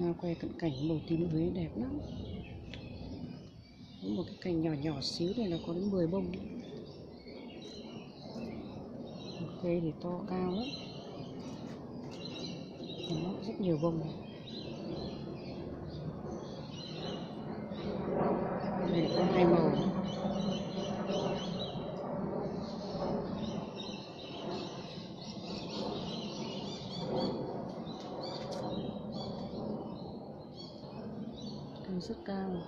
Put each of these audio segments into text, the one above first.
nào, quay cận cảnh màu tím Huế đẹp lắm. Một cái cành nhỏ nhỏ xíu này là có đến 10 bông. Một cây thì to, cao lắm. Nó rất nhiều bông. Này đây có hai màu. Cây rất cao.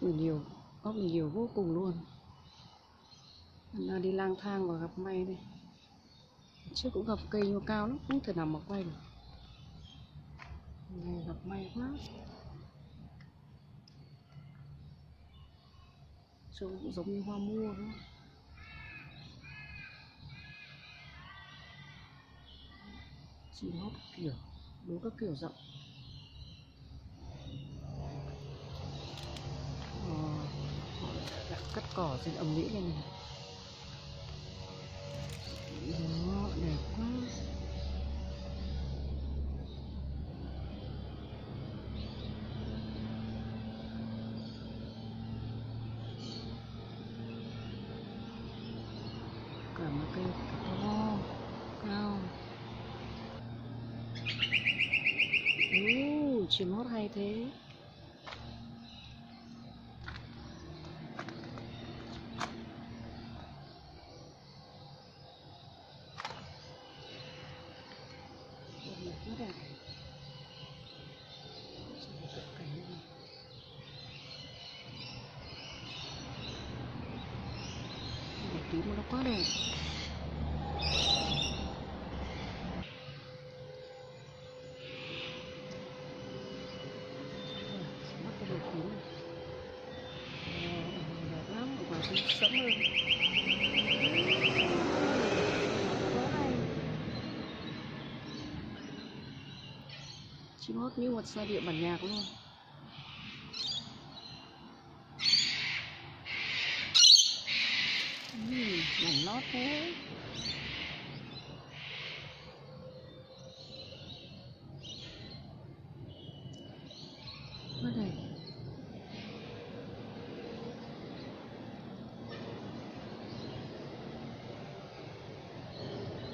Mình nhiều có mình nhiều vô cùng luôn. Mình đi lang thang và gặp may đây. Trước cũng gặp cây nhô cao lắm, không thể nào mà quay được. Này, gặp may quá. Trông cũng giống như hoa mua đó. chim chỉ hót kiểu đủ các kiểu rộng cắt cỏ trên ẩm mỹ lên này. Đó đẹp quá. Cả một cây to cao. Ú, chim hót hay thế Đẹp này, rất đẹp Chỉ một cận cảnh này. Màu tím nó quá đẹp mắt cái màu tím này đẹp lắm ở ngoài thì hơn hay chim hót như một giai điệu bản nhạc luôn. Ừ, mảnh lót thế.